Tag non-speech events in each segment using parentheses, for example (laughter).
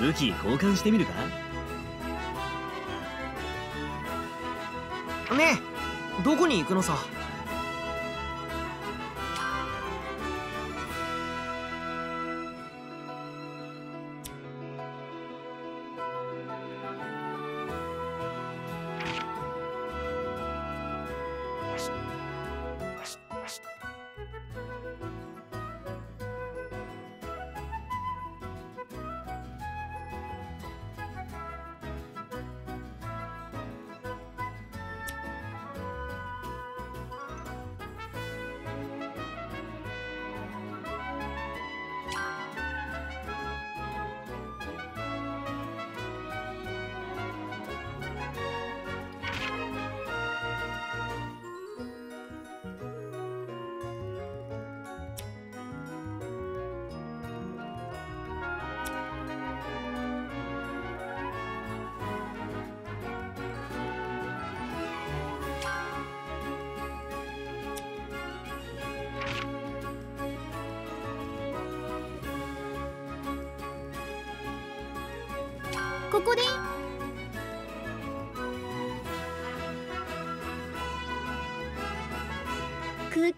武器交換してみるか？ねえどこに行くのさ？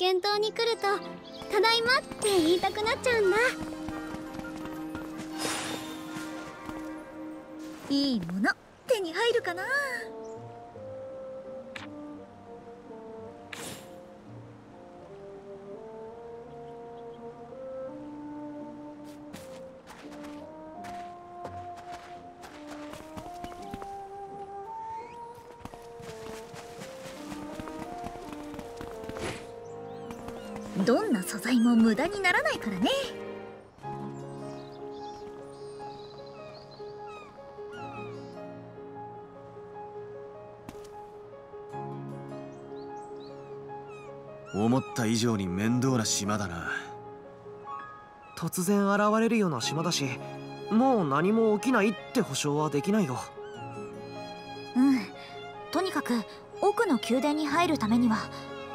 空間島に来ると「ただいま」って言いたくなっちゃうんだ。上に面倒な島だな。突然現れるような島だしもう何も起きないって保証はできないよ。うん。とにかく奥の宮殿に入るためには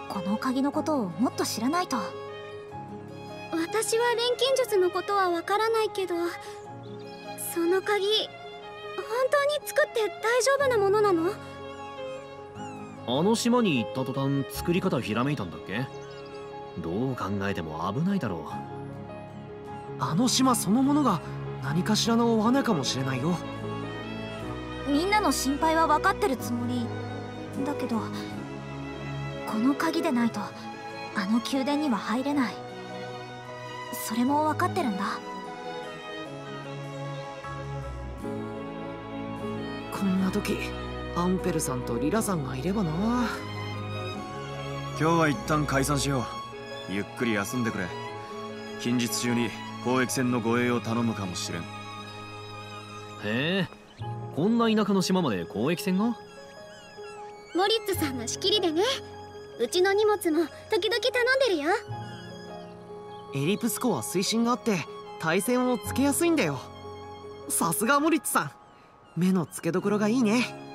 この鍵のことをもっと知らないと。私は錬金術のことはわからないけどその鍵本当に作って大丈夫なものなの？あの島に行った途端作り方ひらめいたんだっけ？どう考えても危ないだろあの島そのものが何かしらの罠かもしれないよ。みんなの心配は分かってるつもり。だけどこの鍵でないとあの宮殿には入れない。それも分かってるんだ。こんな時アンペルさんとリラさんがいればな。今日は一旦解散しようゆっくり休んでくれ。近日中に交易船の護衛を頼むかもしれん。へえこんな田舎の島まで交易船が？モリッツさんの仕切りでね。うちの荷物も時々頼んでるよ。エリプス湖は水深があって対戦をつけやすいんだよ。さすがモリッツさん。目の付けどころがいいね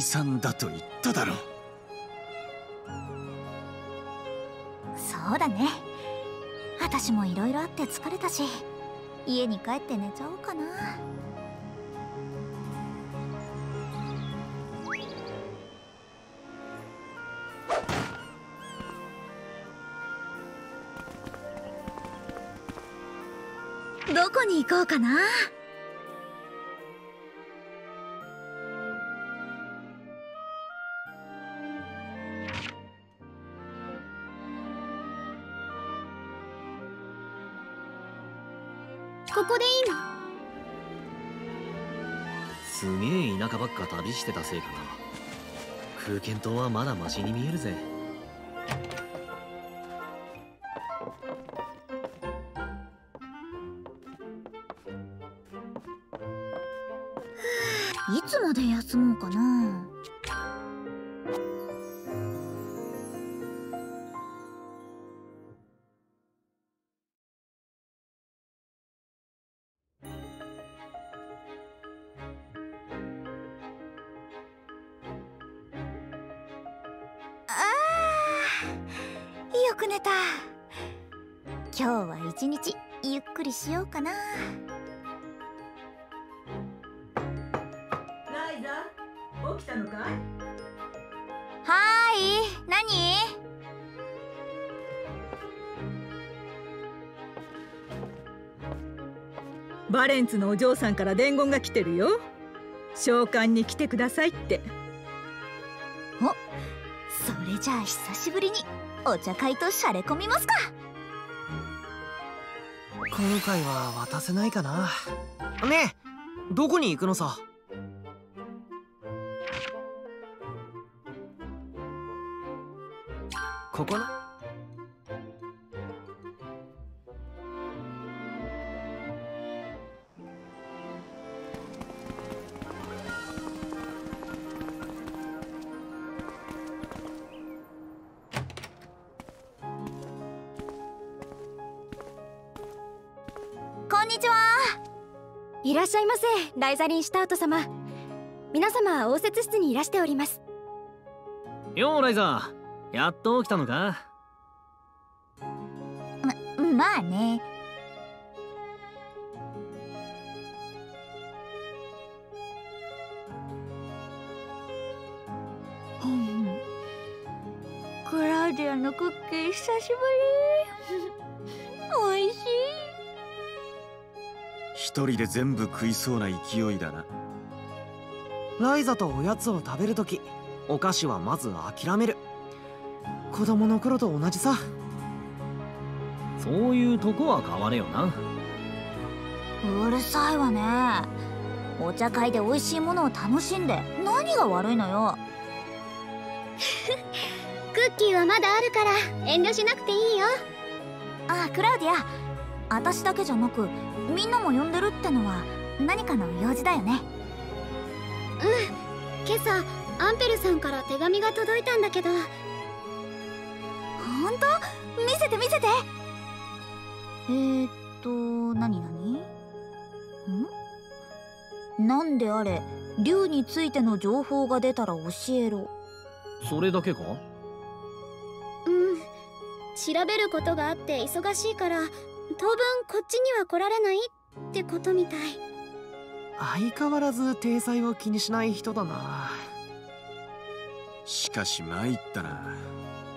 解散だと言っただろう。そうだね。私も色々あって疲れたし家に帰って寝ちゃおうかな。どこに行こうかな？舎ばっか旅してたせいかな。空間島はまだマシに見えるぜ。いつまで休もうかな。く寝た。今日は一日ゆっくりしようかな。ライザ起きたのかい？はーい。何？バレンツのお嬢さんから伝言が来てるよ。召喚に来てくださいって。それじゃあ久しぶりにお茶会としゃれ込みますか。今回は渡せないかな。ねえどこに行くのさ？ここな。しゃいませ。ライザリン・シュタウト様。皆様応接室にいらしております。ようライザー。やっと起きたのか？まあね。うん。クラウディアのクッキー久しぶり一人で全部食いそうな勢いだな。ライザとおやつを食べるときお菓子はまず諦める。子供の頃と同じさ。そういうとこは変われよな。うるさいわね。お茶会で美味しいものを楽しんで何が悪いのよ。(laughs) クッキーはまだあるから遠慮しなくていいよ。あクラウディア私だけじゃなくみんなも呼んでるってのは何かの用事だよね。今朝アンペルさんから手紙が届いたんだけど。ほんと見せて見せて。えー、っと何何？ん？なんであれ竜についての情報が出たら教えろ。それだけか？うん。調べることがあって忙しいから当分こっちには来られないってことみたい。相変わらず体裁を気にしない人だな。しかし参ったな。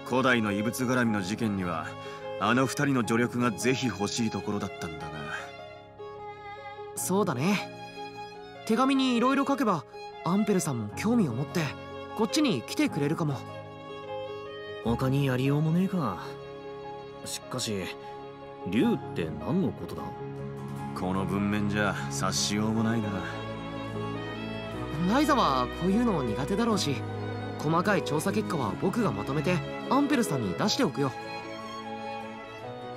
古代の異物絡みの事件にはあの二人の助力がぜひ欲しいところだったんだがそうだね。手紙に色々書けばアンペルさんも興味を持ってこっちに来てくれるかも。他にやりようもねえか。しかし竜って何のことだ？この文面じゃ察しようもないな。ライザはこういうの苦手だろうし細かい調査結果は僕がまとめてアンペルさんに出しておくよ。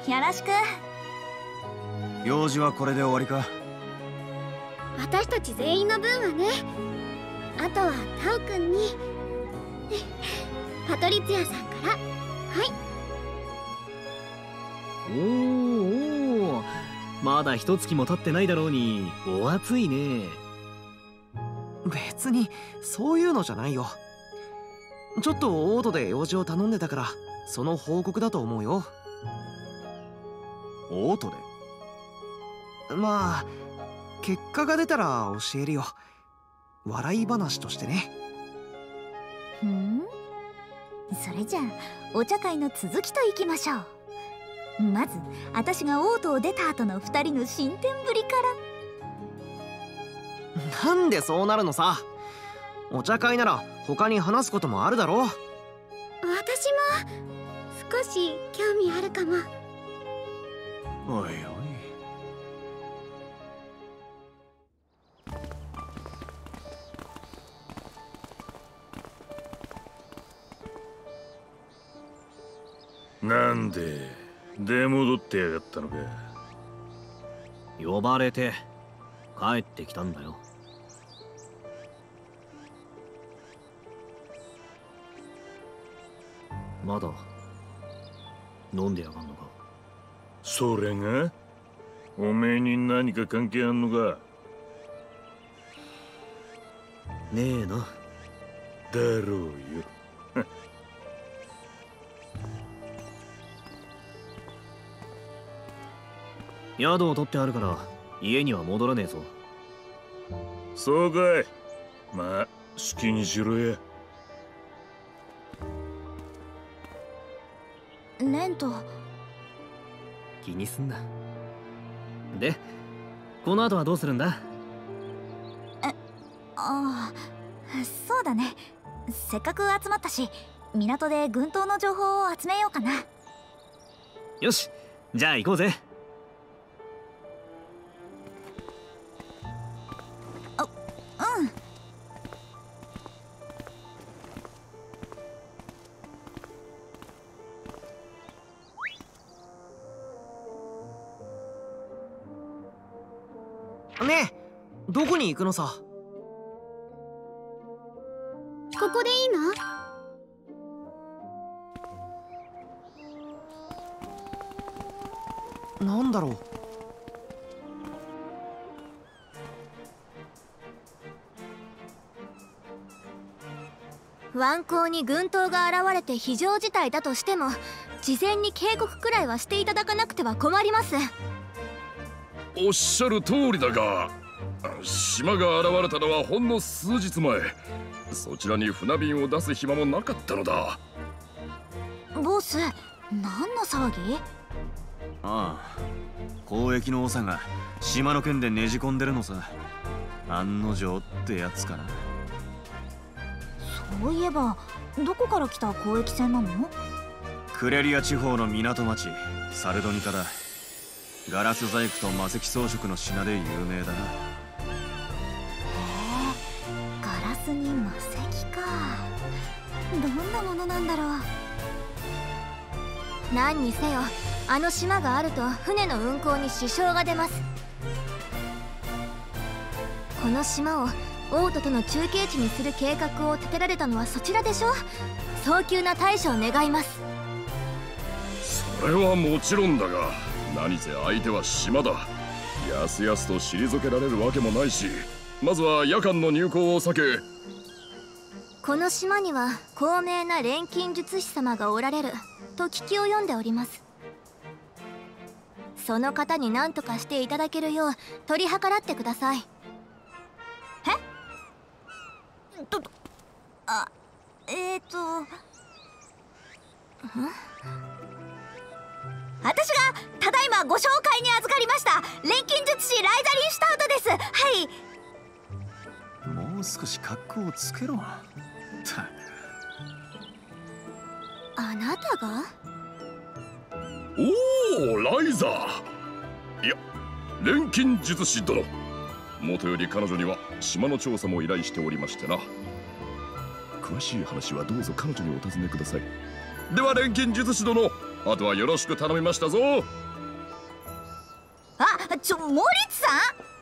よろしく。用事はこれで終わりか？私たち全員の分はねあとはタオくんにパトリツィアさんから。はいおーおー。まだ一月も経ってないだろうに。お熱いね。別にそういうのじゃないよ。ちょっとオートで用事を頼んでたからその報告だと思うよ。オートで？まあ結果が出たら教えるよ。笑い話としてね。ふん。それじゃあお茶会の続きといきましょうまず私がオートを出た後の2人の進展ぶりから。なんでそうなるのさ。お茶会なら他に話すこともあるだろ私も少し興味あるかも。おいおい。なんで出戻ってやがったのか。呼ばれて帰ってきたんだよ。まだ飲んでやがんのか。それが？おめえに何か関係あんのか？ねえな。だろうよ宿を取ってあるから家には戻らねえぞ。そうかい。まあ好きにしろや。レント気にすんな。でこの後はどうするんだ？ああそうだね。せっかく集まったし港で軍刀の情報を集めようかな。よしじゃあ行こうぜこに行くのさ？ここでいいの？なんだろう？湾口に軍刀が現れて非常事態だとしても事前に警告くらいはしていただかなくては困ります。おっしゃる通りだが島が現れたのはほんの数日前。そちらに船便を出す暇もなかったのだ。ボス何の騒ぎ？ああ交易の長が島の件でねじ込んでるのさ。案の定ってやつかな。そういえばどこから来た交易船なの？クレリア地方の港町サルドニカだ。ガラス細工と魔石装飾の品で有名だな何にせよあの島があると船の運航に支障が出ます。この島を王都との中継地にする計画を立てられたのはそちらでしょ？早急な対処を願います。それはもちろんだが何せ相手は島だ。やすやすと退けられるわけもないしまずは夜間の入港を避け。この島には高名な錬金術師様がおられると聞き及んでおります。その方に何とかしていただけるよう取り計らってください。ととあえっ、ー、と私がただいまご紹介に預かりました錬金術師ライザリン・シュタウトです。はい。もう少し格好をつけろ。たくあなたが？おおライザー。いや錬金術師殿。もとより彼女には島の調査も依頼しておりましてな。詳しい話はどうぞ彼女にお尋ねください。では錬金術師殿あとはよろしく頼みましたぞ。あちょモリッツさん？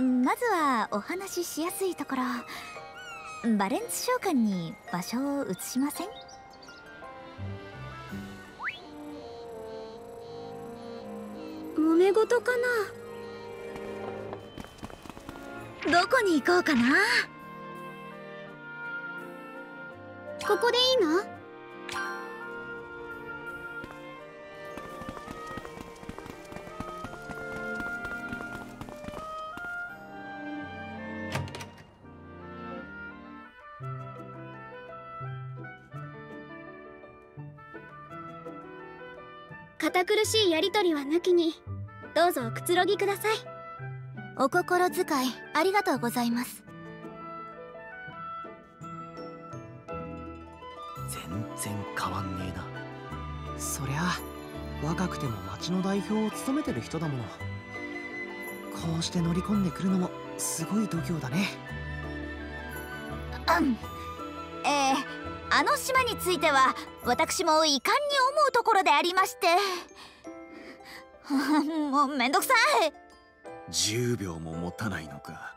まずはお話ししやすいところ。バレンツ召喚に場所を移しません？揉め事かな？どこに行こうかな？ここでいいの？堅苦しいやりとりは抜きに。どうぞおくつろぎください。お心遣いありがとうございます。全然変わんねえな。そりゃ若くても町の代表を務めてる人だもの。こうして乗り込んでくるのもすごい度胸だね。うん。えー、あの島については私も遺憾に思うところでありまして。(laughs) もうめんどくさ10秒も持たないのか。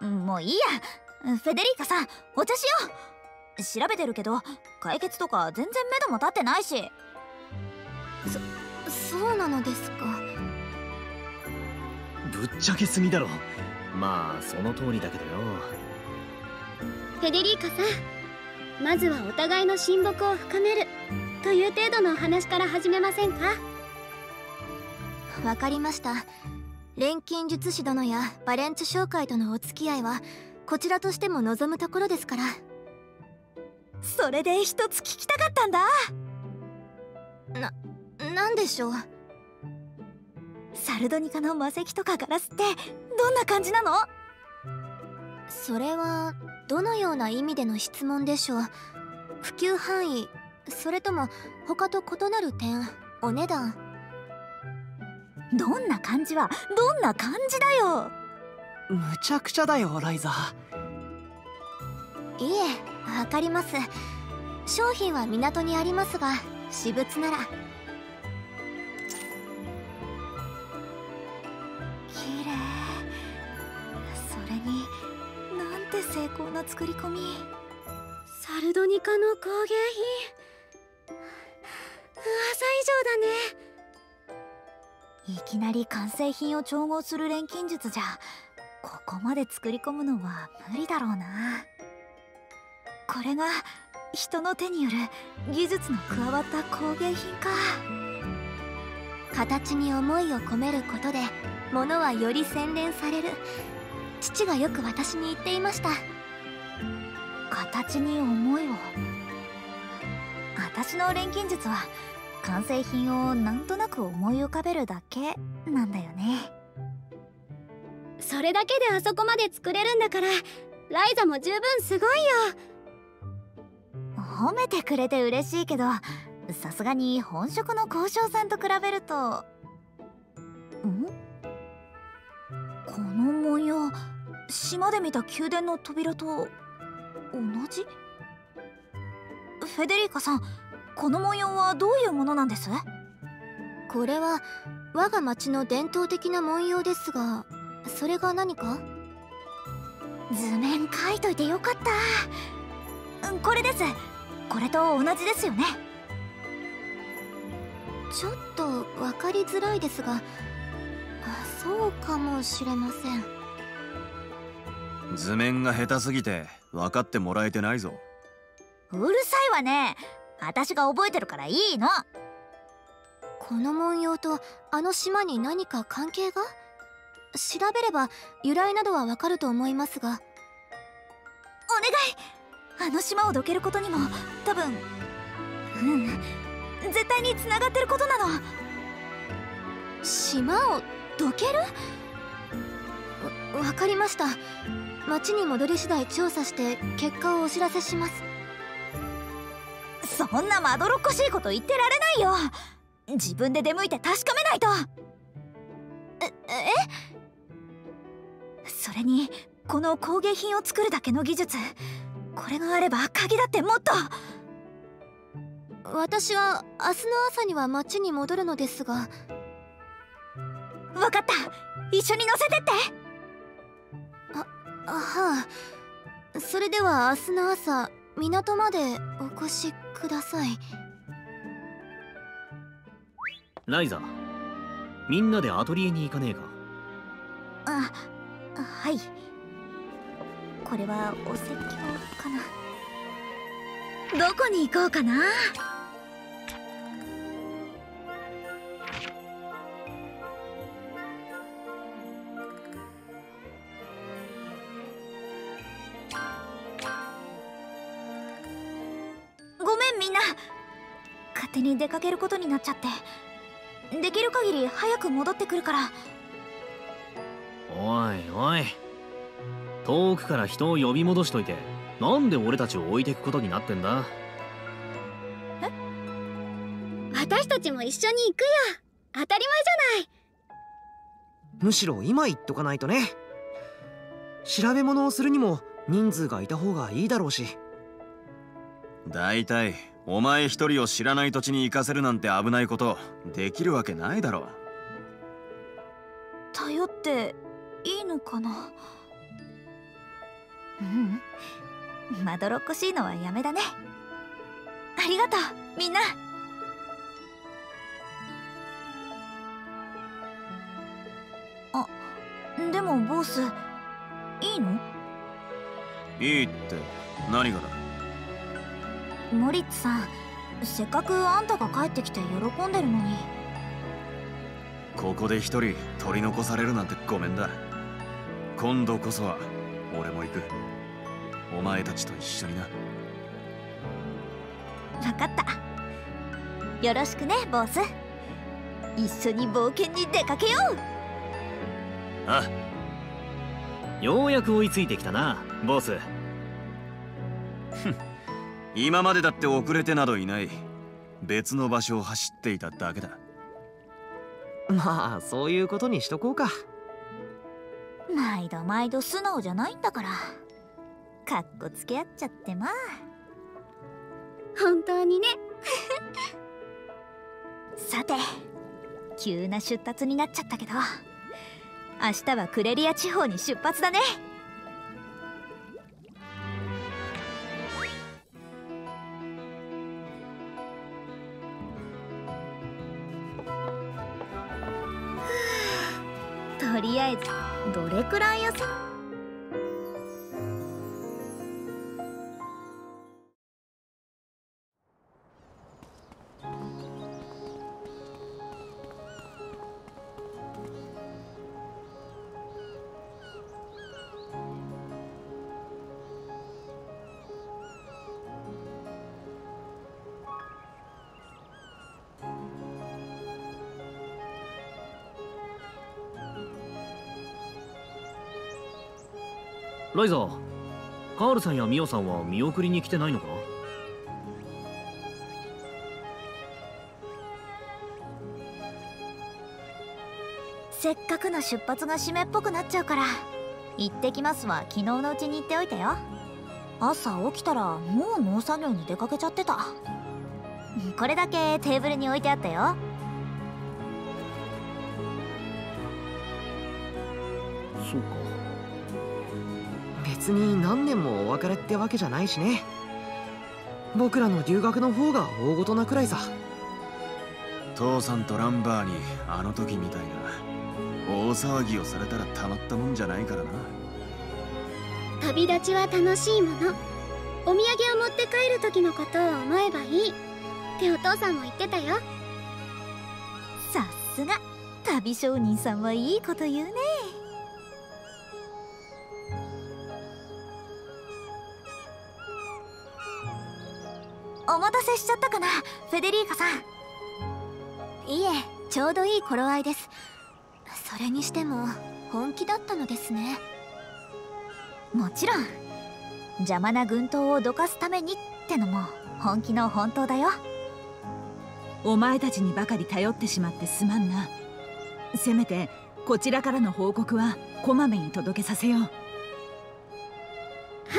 いもういいや。フェデリーカさんお茶しよう。調べてるけど解決とか全然目処も立ってないし。そうなのですか？ぶっちゃけすぎだろ。まあその通りだけどよ。フェデリーカさんまずはお互いの親睦を深める。という程度のお話から始めませんか？わかりました。錬金術師殿やバレンツ商会とのお付き合いはこちらとしても望むところですから。それで一つ聞きたかったんだ。ななんでしょう？サルドニカの魔石とかガラスってどんな感じなの？それはどのような意味での質問でしょう？普及範囲それとも他と異なる点？お値段？どんな感じはどんな感じだよ？むちゃくちゃだよライザいえわかります。商品は港にありますが私物なら。綺麗。それにて精巧な作り込みサルドニカの工芸品。噂以上だね。いきなり完成品を調合する錬金術じゃここまで作り込むのは無理だろうな。これが人の手による技術の加わった工芸品か。形に思いを込めることで物はより洗練される。父がよく私に言っていました。形に思いを。私の錬金術は完成品をなんとなく思い浮かべるだけなんだよね。それだけであそこまで作れるんだからライザも十分すごいよ。褒めてくれて嬉しいけどさすがに本職の交渉さんと比べると。ん？この文様島で見た宮殿の扉と同じ？フェデリカさんこの文様はどういうものなんです？これは我が町の伝統的な文様ですがそれが何か？図面描いといてよかった。これです。これと同じですよね。ちょっと分かりづらいですがそうかもしれません。図面が下手すぎて分かってもらえてないぞ。うるさいわね。私が覚えてるからいいの。この文様とあの島に何か関係が？調べれば由来などはわかると思いますが。お願い。あの島をどけることにも多分。うん。絶対につながってることなの。島をどける？わかりました。町に戻り次第調査して結果をお知らせします。そんなまどろっこしいこと言ってられないよ。自分で出向いて確かめないと。ええ？それにこの工芸品を作るだけの技術。これがあれば鍵だってもっと。私は明日の朝には町に戻るのですが。分かった。一緒に乗せてって。あはあ。それでは明日の朝港までお越しください。ライザみんなでアトリエに行かねえか？あはい。これはお説教かな。どこに行こうかな？な。勝手に出かけることになっちゃって。できる限り早く戻ってくるから。おいおい。遠くから人を呼び戻しといてなんで俺たちを置いてくことになってんだ？私たちも一緒に行くよ。当たり前じゃない。むしろ今言っとかないとね。調べ物をするにも人数がいた方がいいだろうし。だいたいお前一人を知らない土地に行かせるなんて危ないことできるわけないだろ頼っていいのかな？うん。まどろっこしいのはやめだね。ありがとうみんな。あでもボスいいの？いいって何がだ？モリッツさんせっかくあんたが帰ってきて喜んでるのに。ここで一人取り残されるなんてごめんだ。今度こそは俺も行く。お前たちと一緒にな。分かった。よろしくねボス。一緒に冒険に出かけよう。あようやく追いついてきたなボス今までだって遅れてなどいない。別の場所を走っていただけだ。まあそういうことにしとこうか。毎度毎度素直じゃないんだから。かっこつけ合っちゃってまあ。本当にね。(laughs) さて急な出立になっちゃったけど。明日はクレリア地方に出発だねどれくらい休ライザーカールさんやミオさんは見送りに来てないのか？せっかくの出発が締めっぽくなっちゃうから行ってきますは昨日のうちに言っておいたよ。朝起きたらもう農作業に出かけちゃってた。これだけテーブルに置いてあったよ。そうか別に何年もお別れってわけじゃないしね。僕らの留学の方が大ごとなくらいさ。父さんとランバーにあの時みたいな大騒ぎをされたらたまったもんじゃないからな。旅立ちは楽しいもの。お土産を持って帰る時のことを思えばいい。ってお父さんも言ってたよ。さすが。旅商人さんはいいこと言うねしちゃったかなフェデリーカさん。いえちょうどいい頃合いです。それにしても本気だったのですね。もちろん邪魔な軍刀をどかすためにってのも本気の本当だよ。お前たちにばかり頼ってしまってすまんな。せめてこちらからの報告はこまめに届けさせよう。は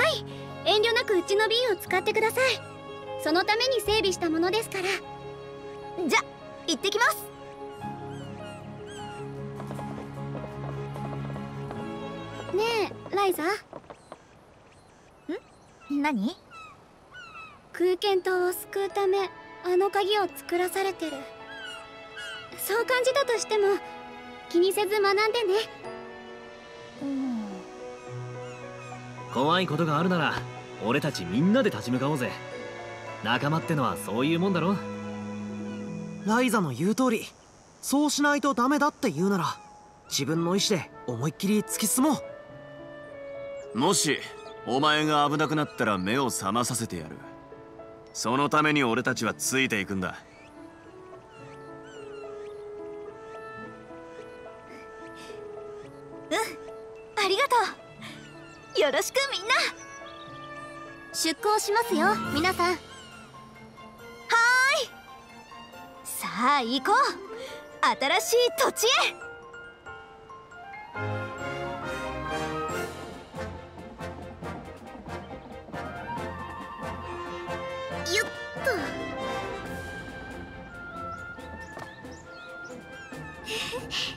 い遠慮なくうちの瓶を使ってくださいそのために整備したものですから。じゃ行ってきます。ねえライザ何？空間島を救うためあの鍵を作らされてる。そう感じたとしても気にせず学んでね。うん。怖いことがあるなら俺たちみんなで立ち向かおうぜ仲間ってのはそういうもんだろ。ライザの言う通りそうしないとダメだって言うなら自分の意志で思いっきり突き進もう。もしお前が危なくなったら目を覚まさせてやる。そのために俺たちはついていくんだ。ありがとう。よろしくみんな。出港しますよ皆さんはい。さあ行こう。新しい土地へ。(laughs)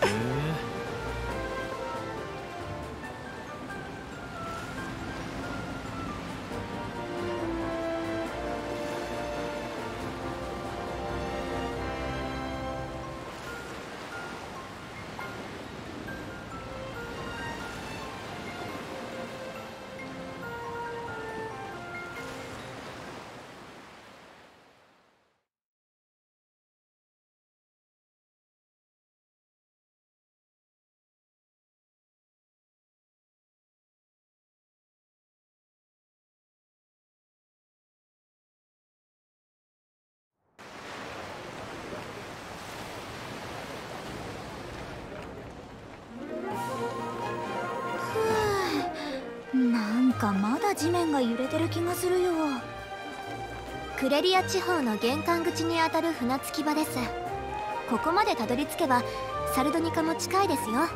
かまだ地面が揺れてる気がするよ。クレリア地方の玄関口にあたる船着き場です。ここまでたどり着けばサルドニカも近いですよ。よ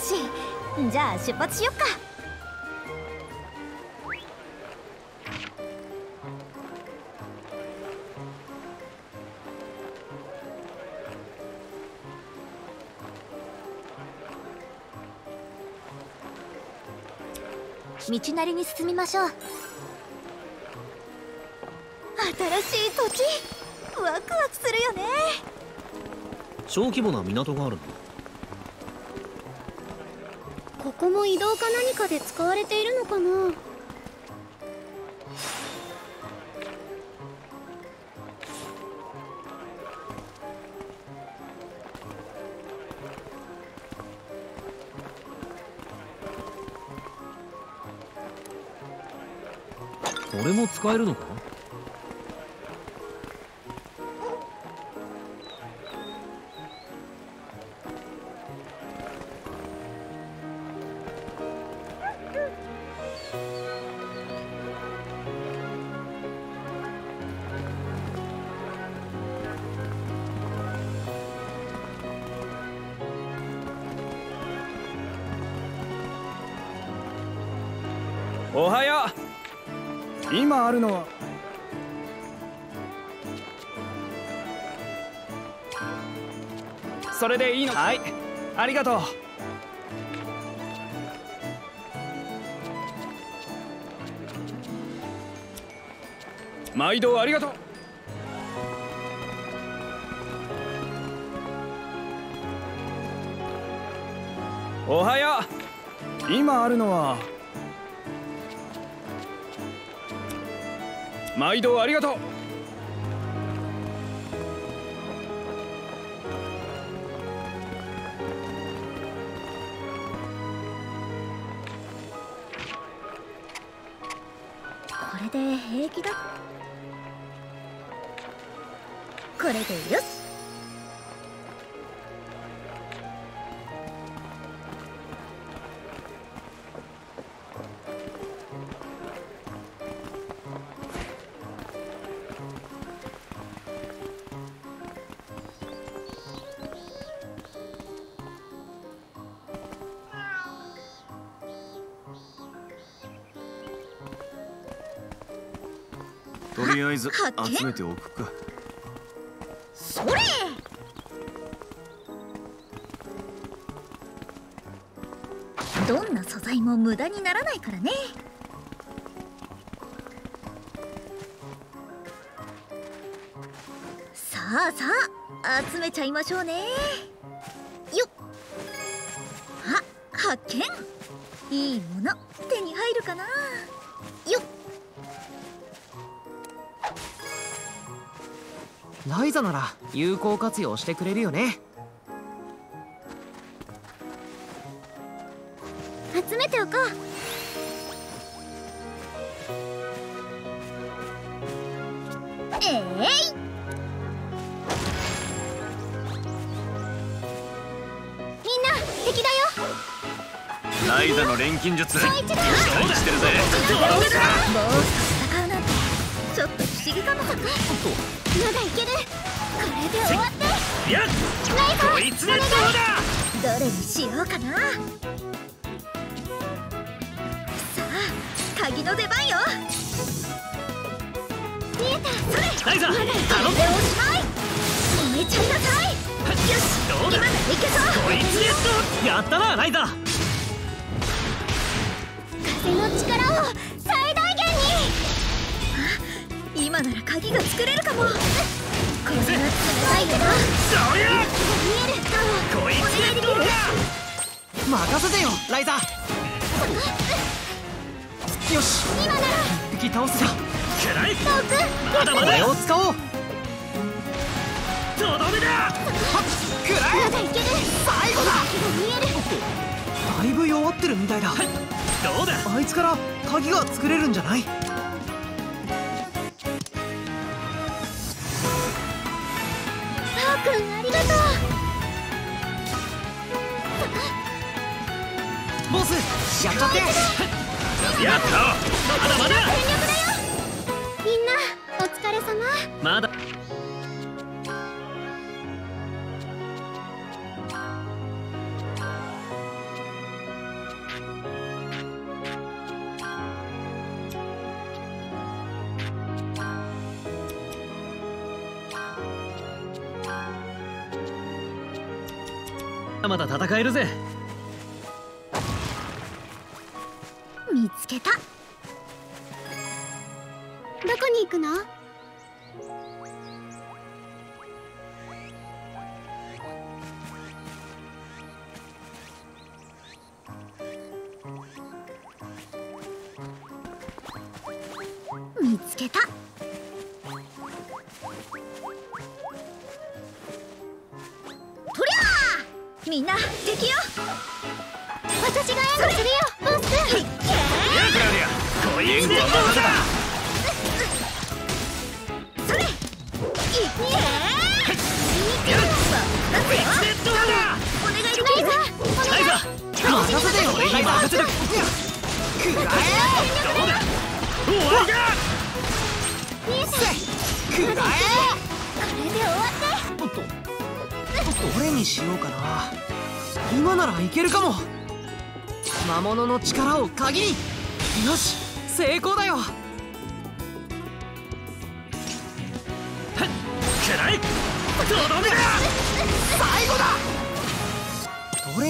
しじゃあ出発しよっか。道なりに進みましょう。新しい土地。ワクワクするよね。小規模な港があるの？ここも移動か何かで使われているのかな？も使えるのか？それでいいのはい。ありがとう。毎度ありがとう。おはよう。今あるのは？毎度ありがとうあえず集めておくか。それ！どんな素材も無駄にならないからね。さあさあ集めちゃいましょうねなら有効活用してくれるよね。集めておこう。えい、みんな敵だよ。ライザの錬金術いけそうこいつやったなライザ風の力を最大限に。今なら鍵が作れるかも。これは冷たいけどそりゃ見えるこいつでどうだ任せてよライザよし。今なら。一匹倒すよく。らいまだ。まだを使おう。とどめだ。はっくらえまだいける最後だ。見えるだいぶ弱ってるみたいだ。どうだ？あいつから鍵が作れるんじゃない？タオくんありがとう。ボスやっちゃって。やった。まだまだ。全力だよ。みんなお疲れ様。まだまだ戦えるぜ。見つけた。どこに行くの？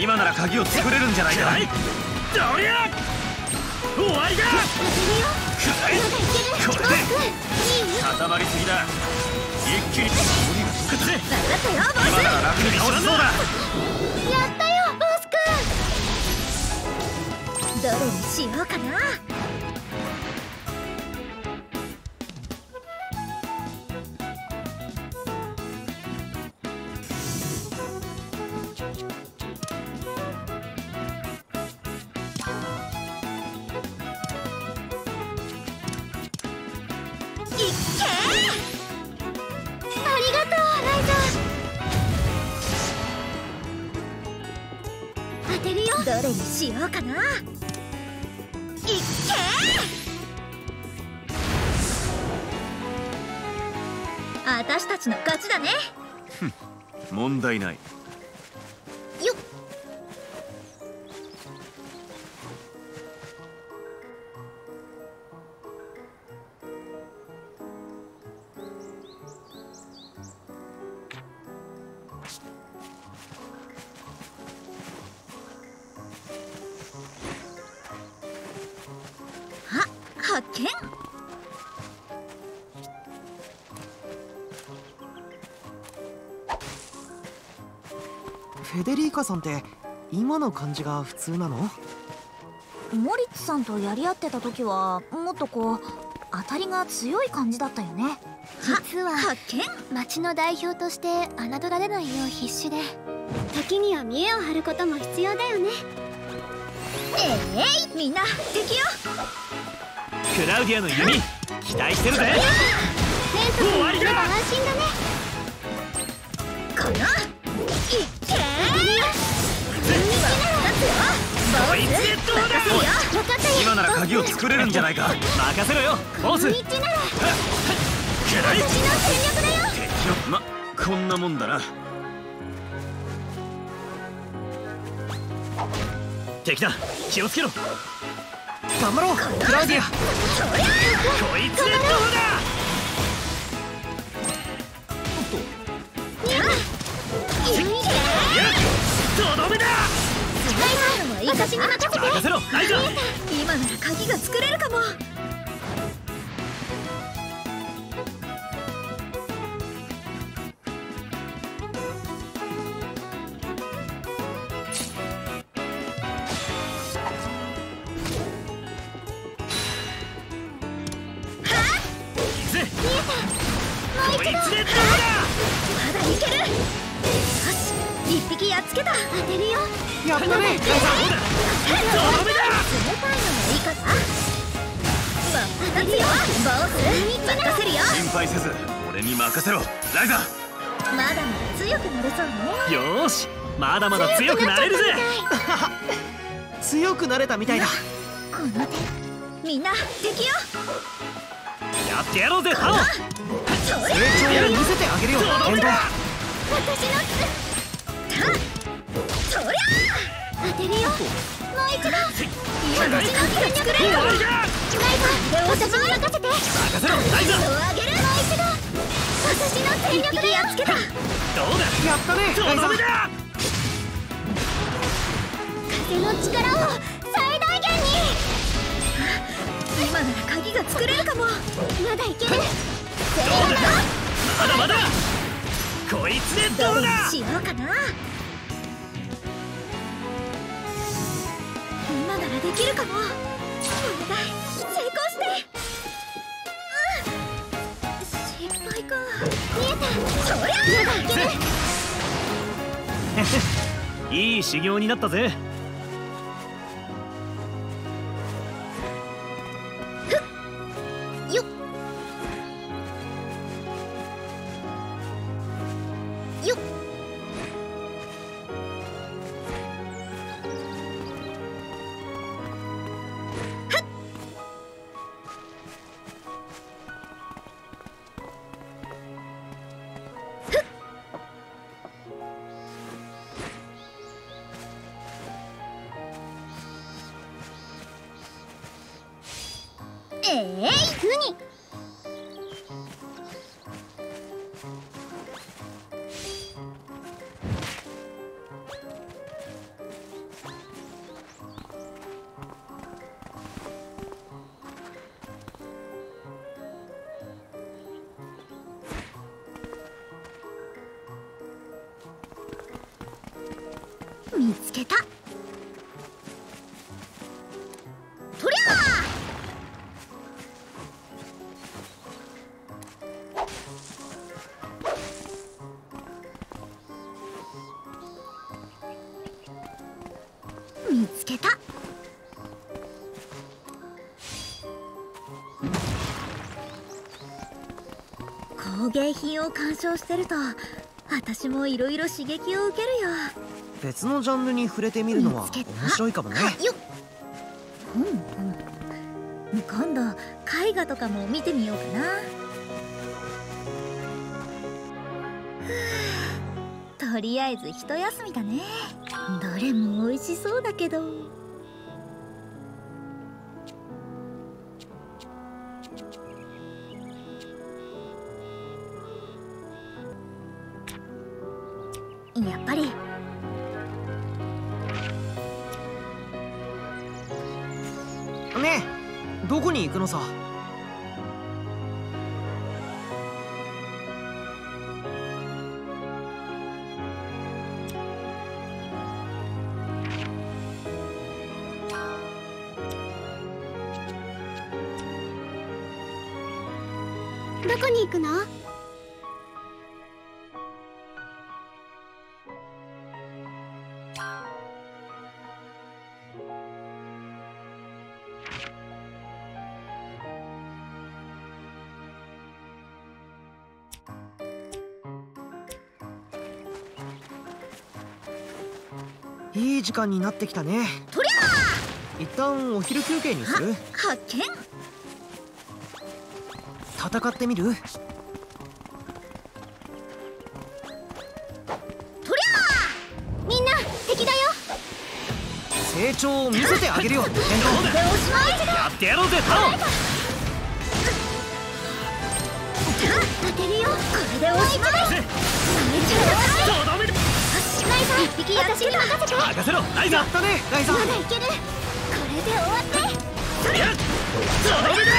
今なら鍵を作れるんじゃないか。どりゃ！終わりだ！くらえこれで。固まりすぎだ。一気に。今なら楽に倒せそうだ。やったよボスくんどれにしようかなカさんって今の感じが普通なの？モリッツさんとやり合ってた時はもっとこう当たりが強い感じだったよね。実は。発見。町の代表として侮られないよう必死で。時には見栄を張ることも必要だよね。えいみんな敵よ。クラウディアの弓期待してるぜ。レント君がいれば安心だね。この鍵を作れるんじゃないか。任せろよボス。私の戦略だよ敵のまこんなもんだな敵だ気をつけろこ頑張ろうクラウディアいつでどうだ私に任せて。今なら鍵が作れるかも俺に任せろ。ライザまだまだ強くなれそうね。よーし。まだまだ強くなれるぜ。強くなれたみたいだ。この手。みんな敵よ。やってやろうぜハオ。そ成長を見せてあげるよ。私のつそりゃ当てるよ。もう一度。私の全力でライザ私に任せて。任せろライザ手を上げる。もう一度私の全力でやっつけたどうだ？やったねとどめだ風の力を最大限に。今なら鍵が作れるかも。まだいける。せーのまだまだ。こいつでどうだ？しようかな。今ならできるかも。お願いいい修行になったぜ。何芸品を鑑賞してると私もいろいろ刺激を受けるよ。別のジャンルに触れてみるのは面白いかもね。よっ。うんうん。今度絵画とかも見てみようかな。(sighs) とりあえず一休みだね。どれも美味しそうだけどくの？いい時間になってきたね。とり一旦お昼休憩にする。ゃ発見戦ってみる？とりゃみんな敵だよ。成長を見せてあげるよ。やってやろうぜタオ当てるよ。これでおしまい。めちゃとどめだライザー一匹やっつけた任せて任せろライザやったねライザーまだいける。これで終わって。そりゃとどめだ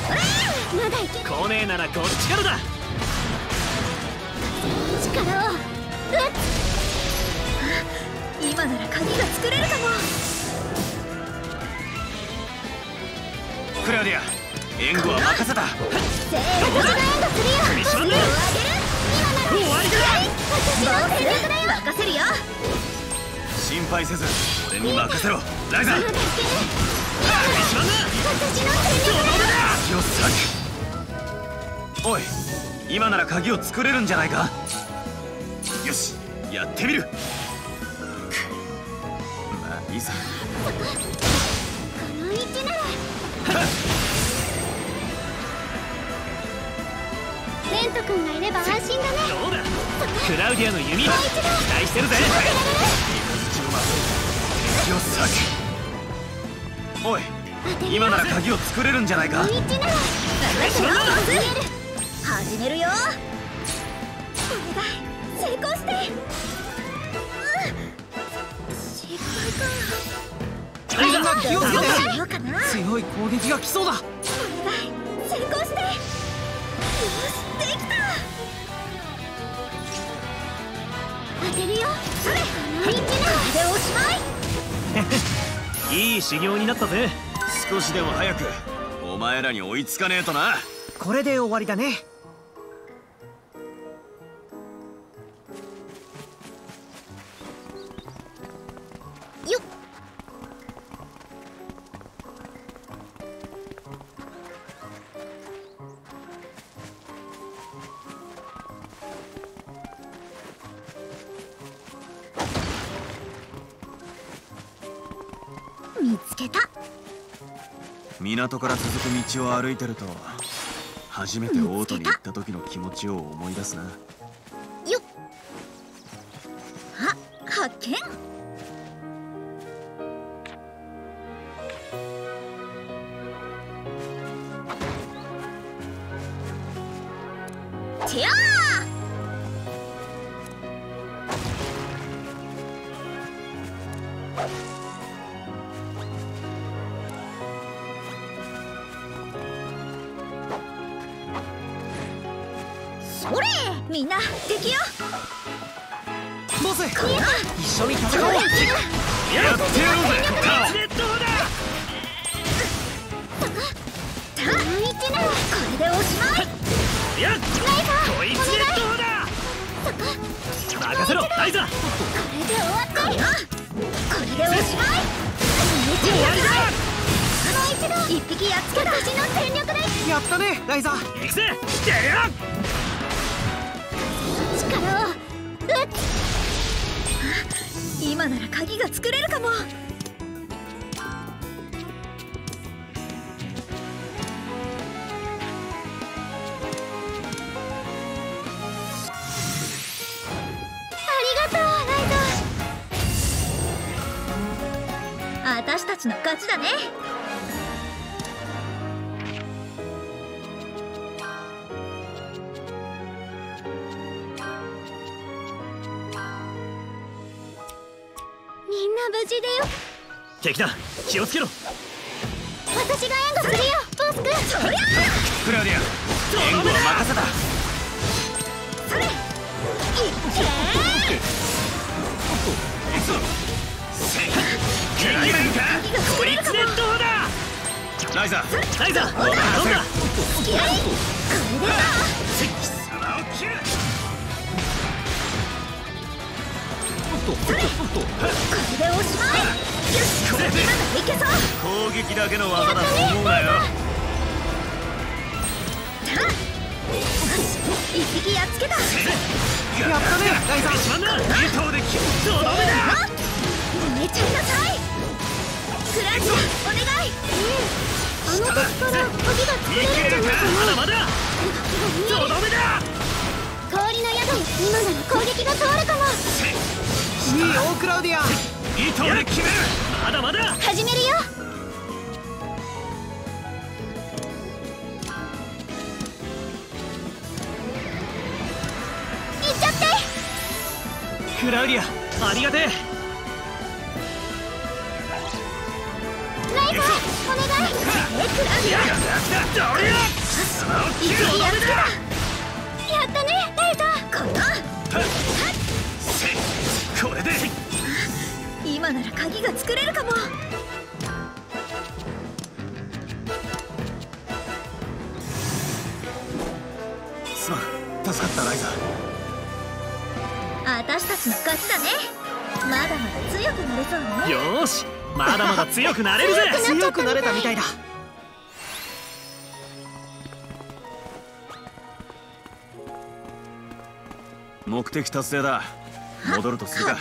まだいけ来ねえならこっちからだ。力を。今なら鍵が作れるかも。クラディア援護は任せた。援護するよ。終わりだ。私の戦略だよ任せるよ心配せず俺に任せろ。ライザー。私の戦略だよ鍵を裂くおい今なら鍵を作れるんじゃないか？よしやってみる。くまあいいさ。この位置なら。レント君がいれば安心だね。どうだ？クラウディアの弓期待してるぜ。鍵を裂くおい今なら鍵を作れるんじゃないか。始めるよ。お願い成功して。うん。失敗か。みんな気をつけて強い攻撃が来そうだ。お願い成功して。よしできた。当てるよ。そ (laughs) れこの位置ならでおしまい。いい修行になったぜ少しでも早くお前らに追いつかねえとな。これで終わりだね。よっ。見つけた港から続く道を歩いてると初めてオートに行った時の気持ちを思い出すな。ちゃいなさいクラッシャお願いあの時から鍵が作れるんじゃないかなまだまだとどめだ氷の宿今なら攻撃が通るかもいいよクラウディア二頭で決めるまだまだ始めるよいっちゃって。クラウディアありがてえ。今なら鍵が作れるかもすまん助かったライザー。私たちの勝ちだねまだまだ強くなれそうねよーしまだまだ強くなれるぜ強くなれたみたいだ目的達成だ。戻るとするか。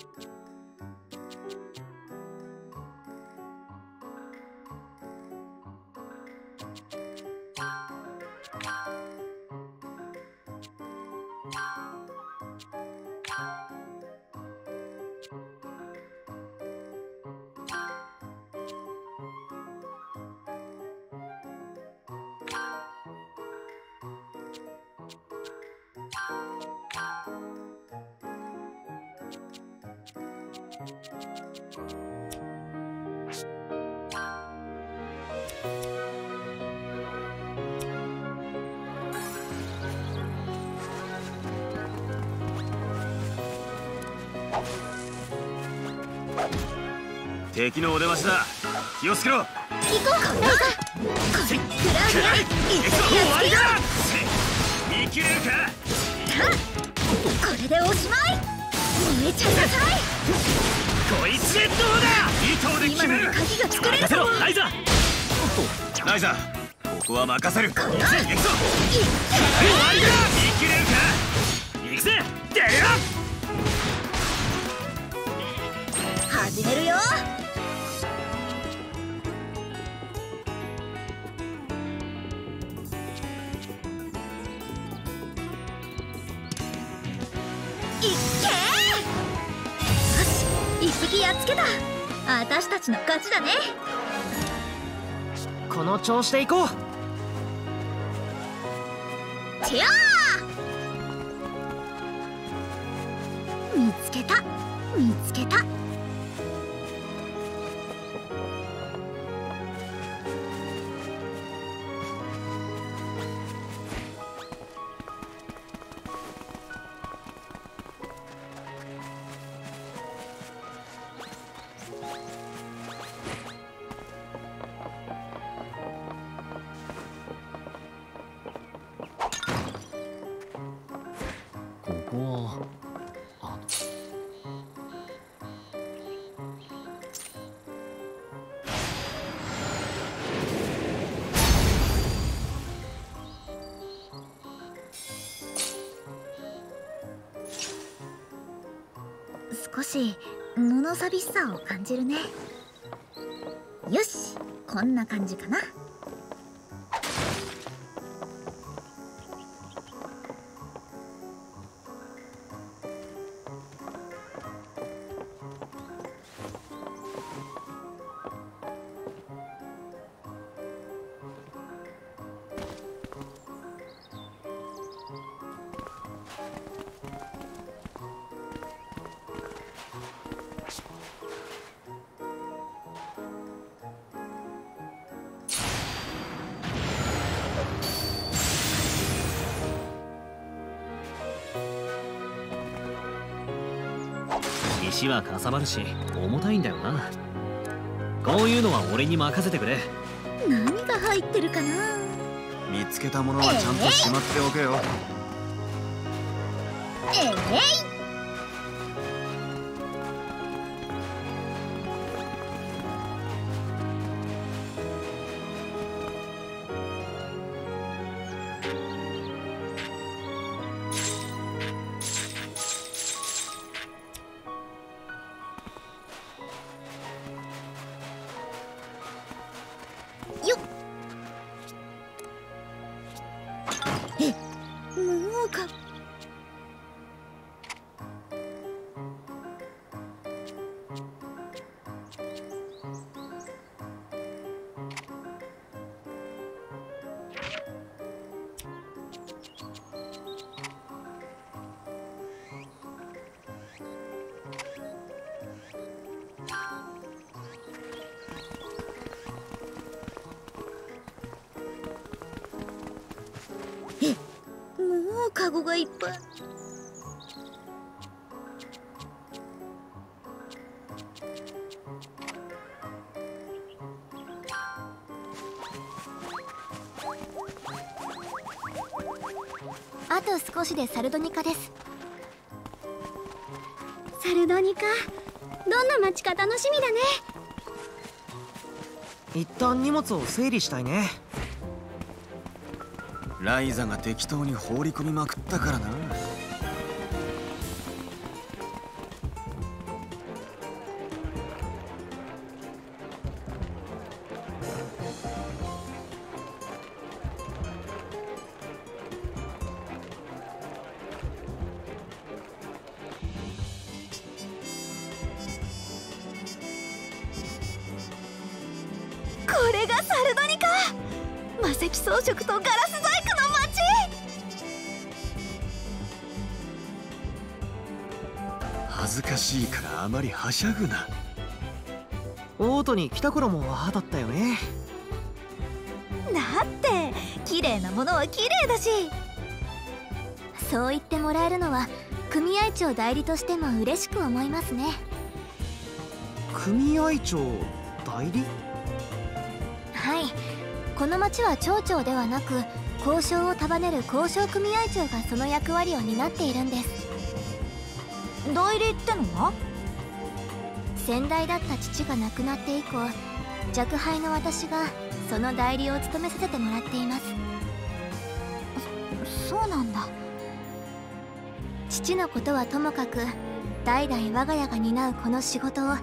発敵のお出ましだ。気をつけろ。行こう。レイザーこれクラウドが一終わりだ見切れるかこれでおしまい燃えちゃいなさいこいつでどう。だ糸で決める今なら鍵が作れるぞライザライザここは任せる。行くぞ。終わ終わりだ見切れるか？行くぜ。出るよ。始めるよ。いっけよし一匹やっつけた。私たちの勝ちだねこの調子でいこう。チェアー。見つけた。見つけた。寂しさを感じるね。よしこんな感じかな。はかさばるし重たいんだよな。こういうのは俺に任せてくれ。何が入ってるかな？見つけたものはちゃんとしまっておけよ。ええいよっカゴがいっぱい。あと少しでサルドニカです。サルドニカ？どんな街か楽しみだね。一旦荷物を整理したいね。ライザが適当に放り込みまくったからな。しゃぐなオートに来た頃もああだったよね。だって綺麗なものは綺麗だし。そう言ってもらえるのは組合長代理としても嬉しく思いますね。組合長代理？はい。この町は町長ではなく交渉を束ねる交渉組合長がその役割を担っているんです。代理ってのは？先代だった父が亡くなって以降若輩の私がその代理を務めさせてもらっています。そうなんだ。父のことはともかく代々我が家が担うこの仕事を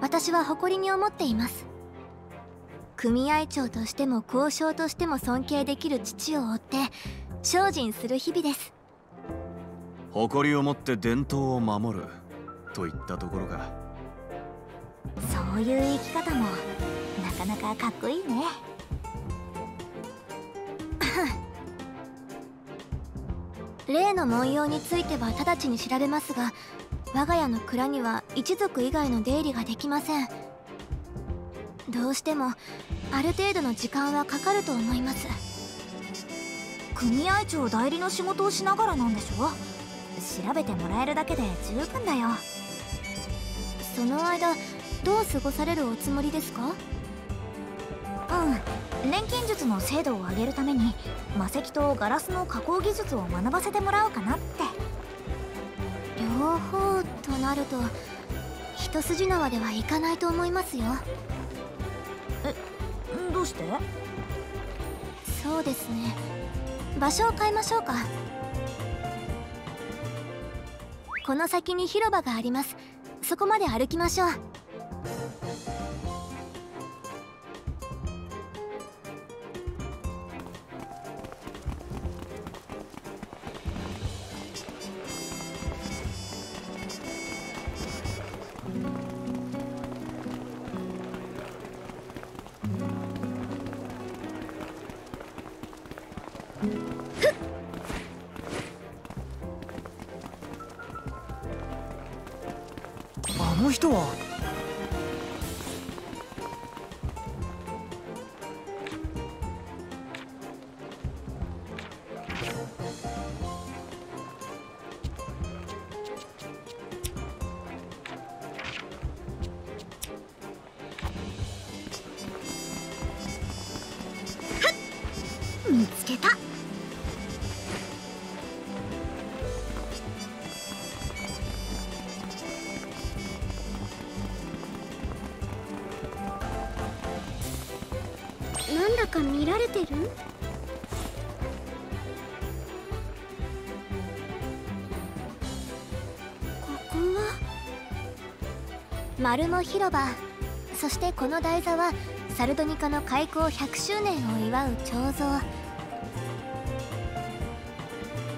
私は誇りに思っています。組合長としても交渉としても尊敬できる父を追って精進する日々です。誇りを持って伝統を守るといったところかそういう生き方もなかなかかっこいいね。(laughs) 例の文様については直ちに調べますが我が家の蔵には一族以外の出入りができません。どうしてもある程度の時間はかかると思います。組合長代理の仕事をしながらなんでしょ調べてもらえるだけで十分だよ。その間どう過ごされるおつもりですか？うん錬金術の精度を上げるために魔石とガラスの加工技術を学ばせてもらおうかなって。両方となると一筋縄ではいかないと思いますよ。どうして？そうですね。場所を変えましょうか。この先に広場があります。そこまで歩きましょうマルモ広場。そしてこの台座はサルドニカの開港100周年を祝う彫像。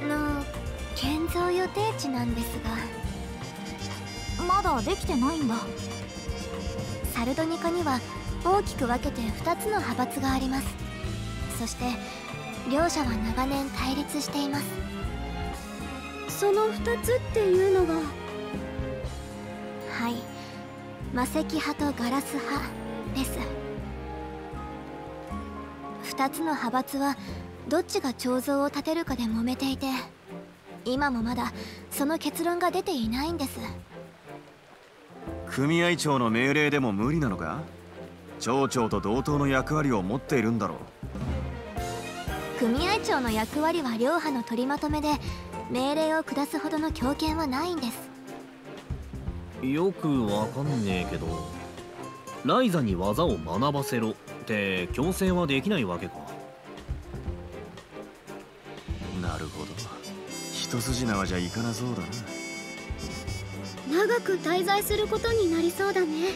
の建造予定地なんですが。まだできてないんだ。サルドニカには大きく分けて2つの派閥があります。そして両者は長年対立しています。その2つっていうのが。はい魔石派とガラス派です。2つの派閥はどっちが彫像を建てるかで揉めていて今もまだその結論が出ていないんです。組合長の命令でも無理なのか？町長と同等の役割を持っているんだろう。組合長の役割は両派の取りまとめで命令を下すほどの強権はないんですよくわかんねえけどライザに技を学ばせろって強制はできないわけか。なるほど。一筋縄じゃいかなそうだな。長く滞在することになりそうだね。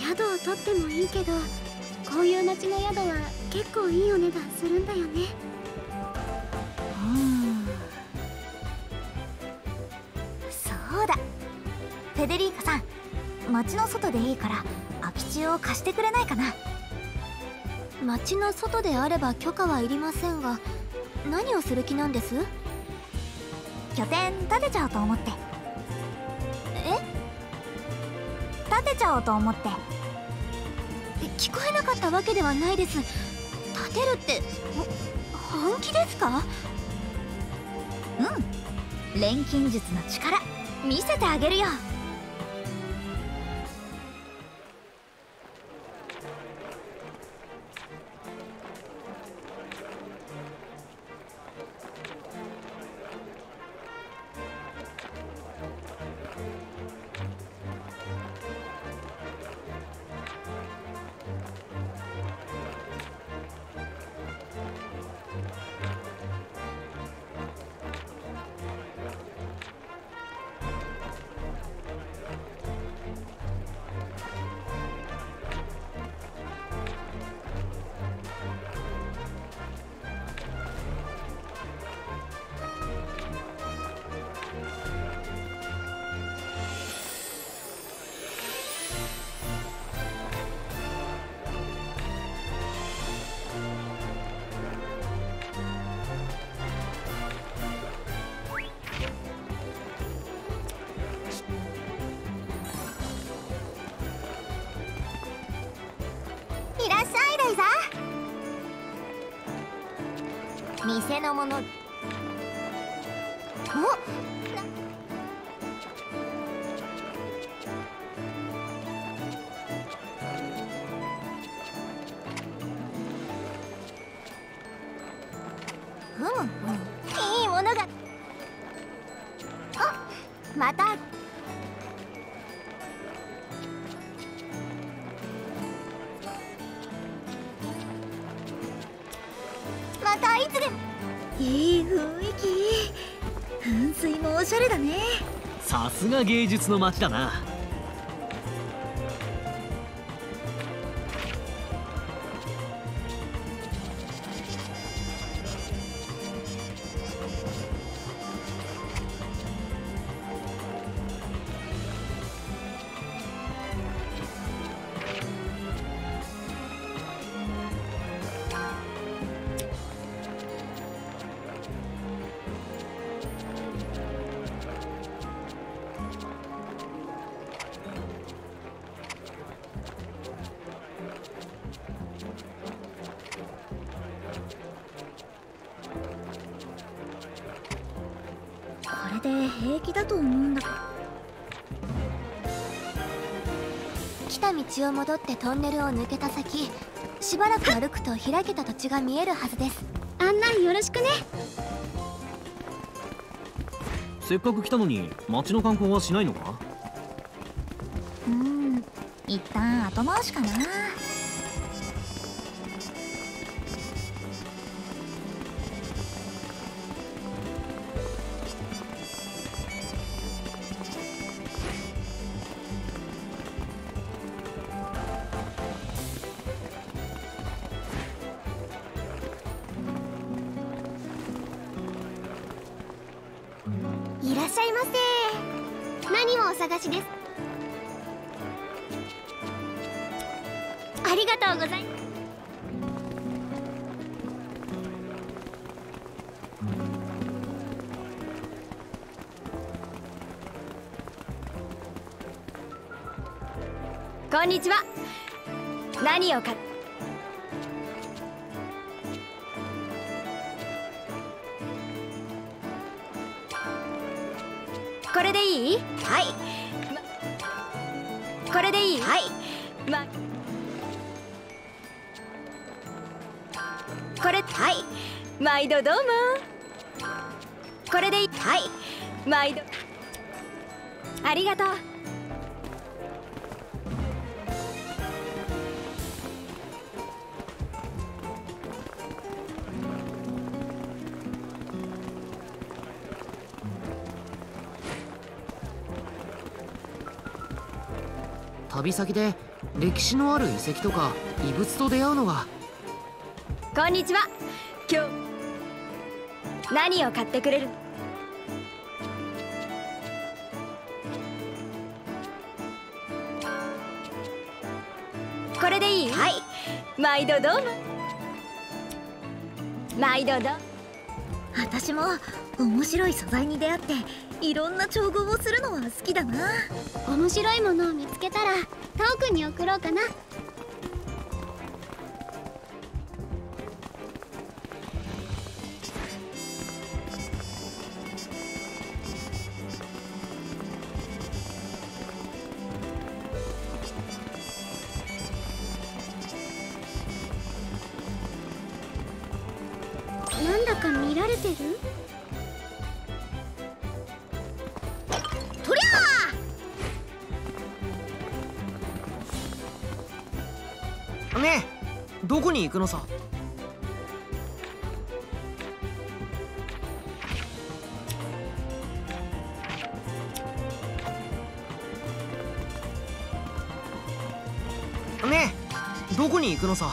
宿を取ってもいいけどこういう街の宿は結構いいお値段するんだよねェデリーカさん。街の外でいいから空き地を貸してくれないかな。町の外であれば許可はいりませんが何をする気なんです？拠点建てちゃおうと思って。え？建てちゃおうと思って。聞こえなかったわけではないです。建てるってほ本気ですか？うん。錬金術の力見せてあげるよのものが芸術の街だな。道を戻ってトンネルを抜けた先しばらく歩くと開けた土地が見えるはずです。案内よろしくね。せっかく来たのに街の観光はしないのか？うーん一旦後回しかな何をお探しです。ありがとうございます。こんにちは。何を買っ毎度どうも。これでいい。はい。毎度。ありがとう。旅先で歴史のある遺跡とか遺物と出会うのが。こんにちは。今日何を買ってくれる？これでいい？はい。毎度どうも。毎度どう？私も面白い素材に出会っていろんな調合をするのは好きだな。面白いものを見つけたらトークに送ろうかなに行くのさ？ねえどこに行くのさ？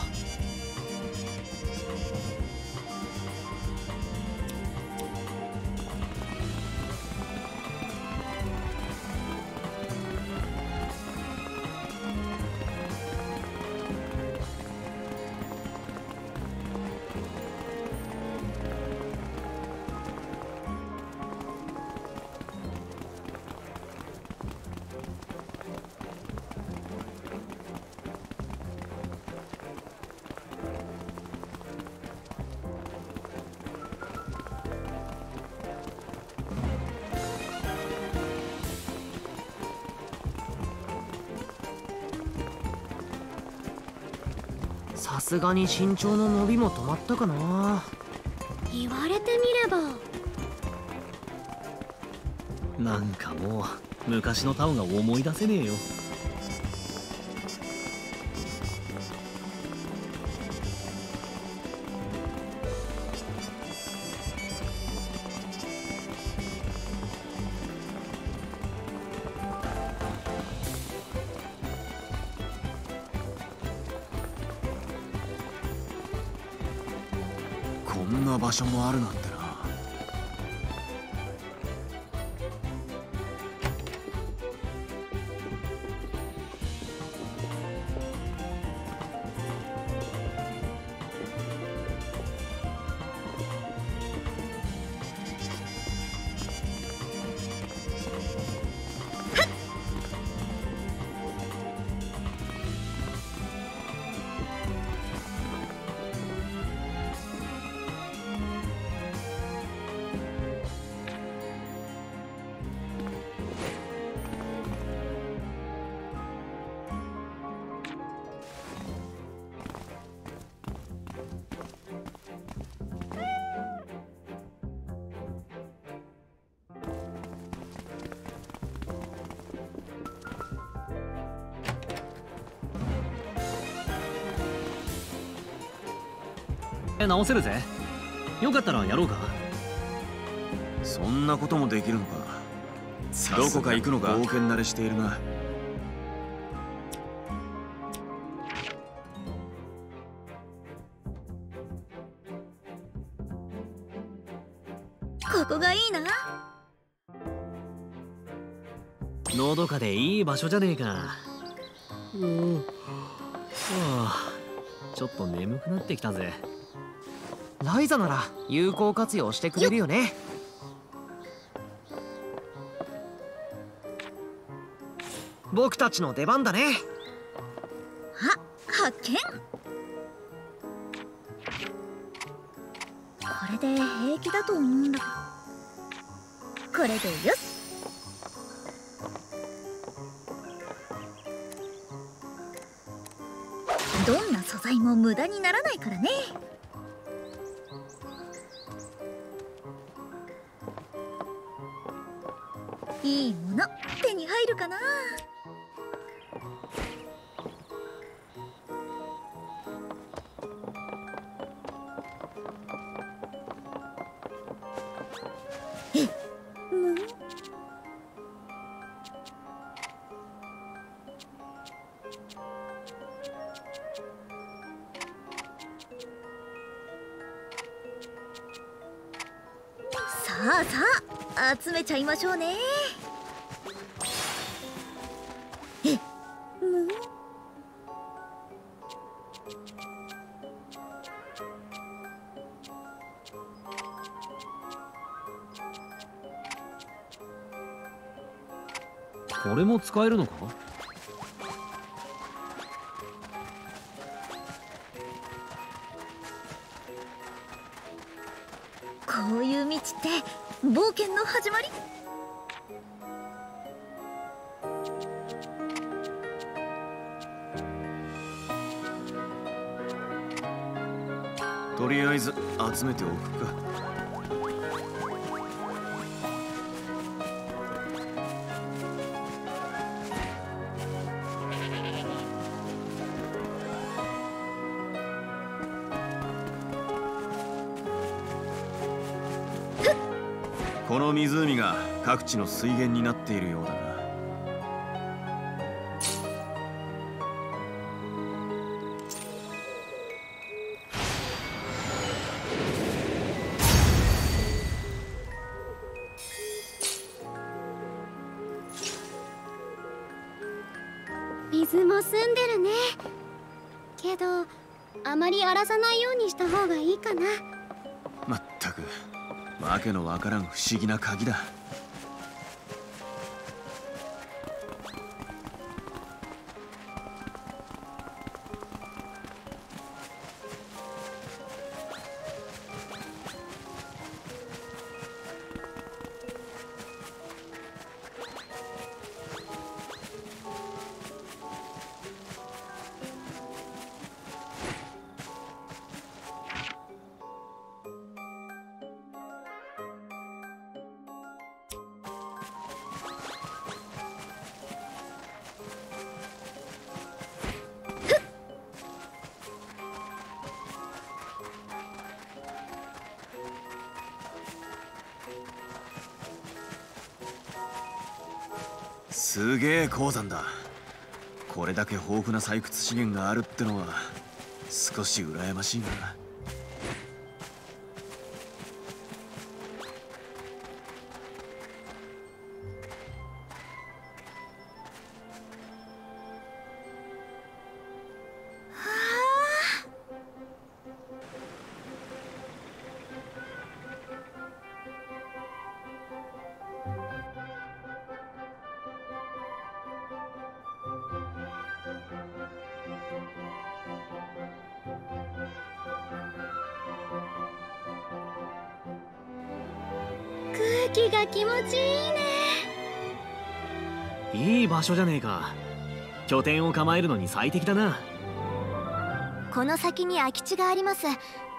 すがに身長の伸びも止まったかな。言われてみれば。なんかもう昔のタオが思い出せねえよ所もあるなんて直せるぜ。よかったらやろうか。そんなこともできるのか。どこか行くのか。冒険慣れしているな。ここがいいな。のどかでいい場所じゃねえか。うん。はあちょっと眠くなってきたぜライザなら有効活用してくれるよね。僕たちの出番だね。あ発見？これで平気だと思うんだ。これでよし。どんな素材も無駄にならないからねいいもの手に入るかな？えむ？さあさあ集めちゃいましょうね。使えるのか？湖が各地の水源になっているようだな。水も澄んでるね。けどあまり荒らさないようにした方がいいかな。まったくわけのわからん不思議な鍵だ。鉱山だ。これだけ豊富な採掘資源があるってのは少し羨ましいな。場所じゃねえか。拠点を構えるのに最適だな。この先に空き地があります。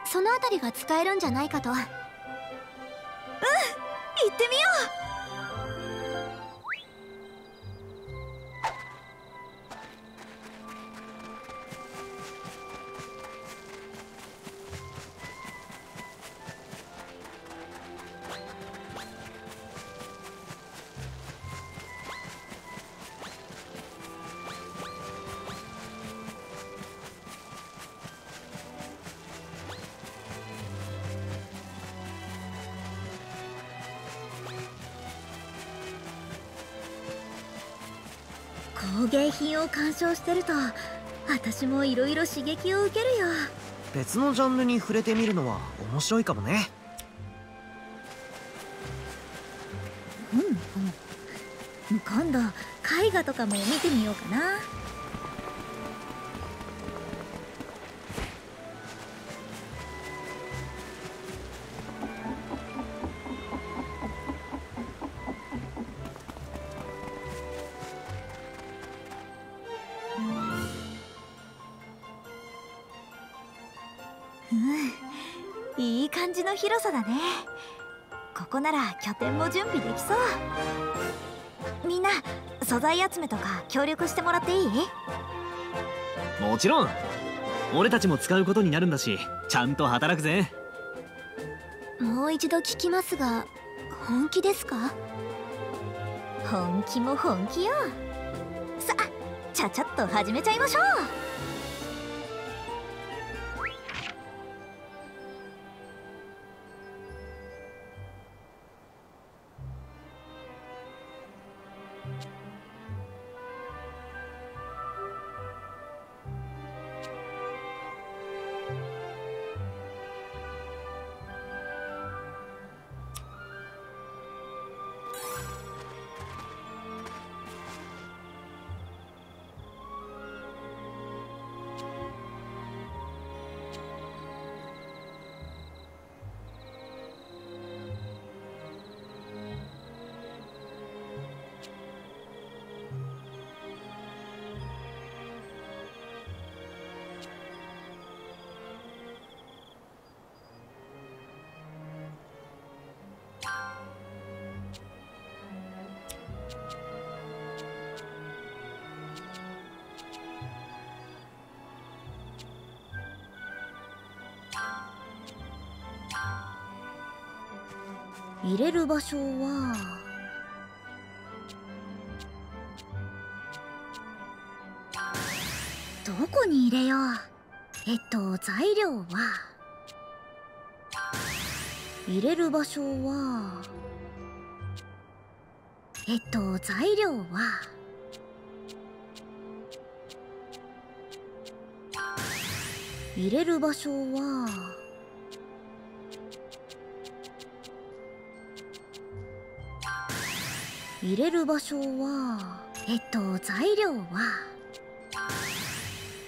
その辺りが使えるんじゃないかと。品を鑑賞してると私もいろいろ刺激を受けるよ。別のジャンルに触れてみるのは面白いかもね。うんうん。今度絵画とかも見てみようかな広さだね。ここなら拠点も準備できそう。みんな素材集めとか協力してもらっていい？もちろん。俺たちも使うことになるんだしちゃんと働くぜ。もう一度聞きますが本気ですか？本気も本気よ。さあちゃちゃっと始めちゃいましょう入れる場所は。どこに入れよう。えっと材料は。入れる場所は。えっと材料は。入れる場所は。入れる場所はえっと材料は？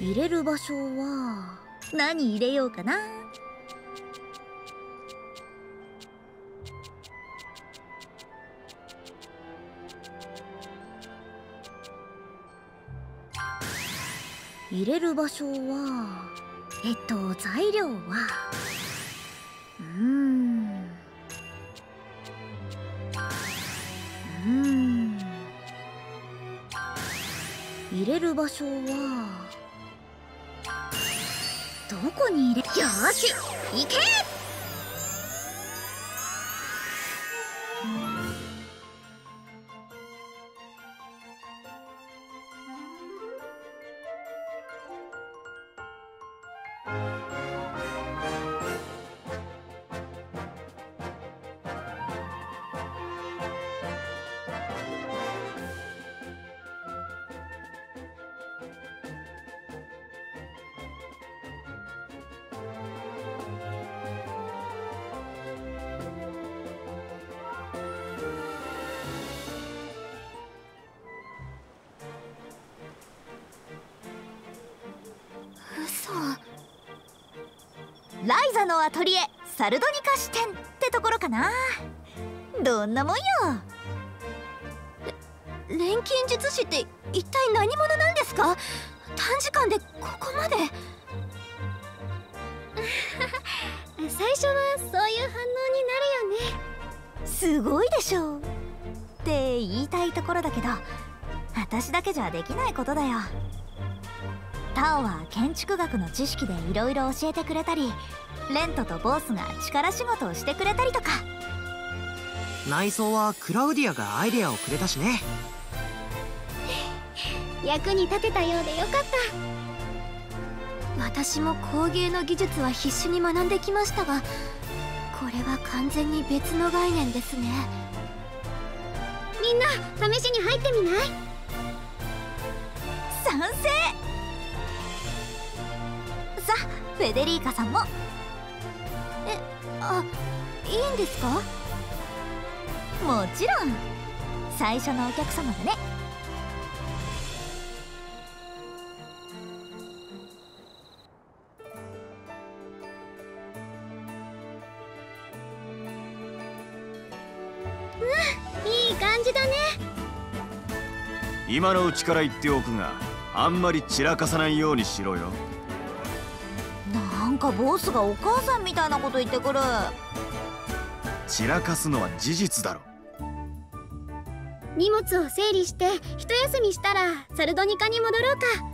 入れる場所は何入れようかな？入れる場所はえっと材料は？うん。入れる場所は。どこに入れよーし行けトリエサルドニカ支店ってところかな。どんなもんよ。錬金術師って一体何者なんですか？短時間でここまで。(laughs) 最初はそういう反応になるよね。すごいでしょって言いたいところだけど私だけじゃできないことだよ。タオは建築学の知識でいろいろ教えてくれたりレントとボースが力仕事をしてくれたりとか。内装はクラウディアがアイデアをくれたしね。役に立てたようでよかった。私も工芸の技術は必死に学んできましたがこれは完全に別の概念ですね。みんな試しに入ってみない？賛成！さあフェデリーカさんも。えあいいんですか？もちろん。最初のお客様だね。うんいい感じだね。今のうちから言っておくがあんまり散らかさないようにしろよ。かボスがお母さんみたいなこと言ってくる。散らかすのは事実だろ。荷物を整理して一休みしたらサルドニカに戻ろうか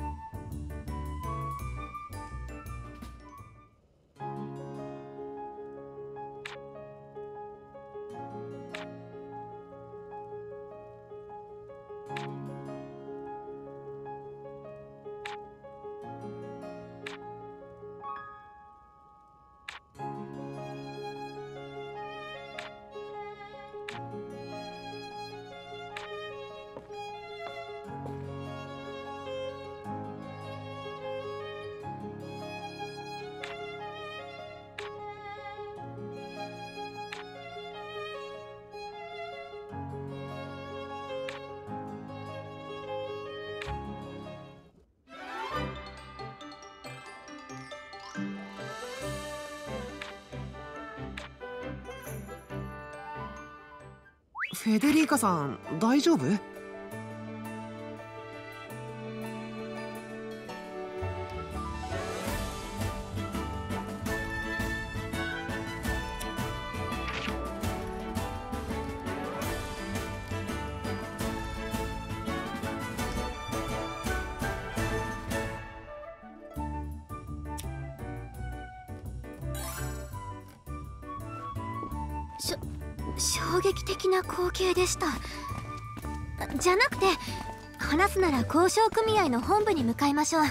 フェデリーカさん大丈夫？急でした。じゃなくて話すなら交渉組合の本部に向かいましょう。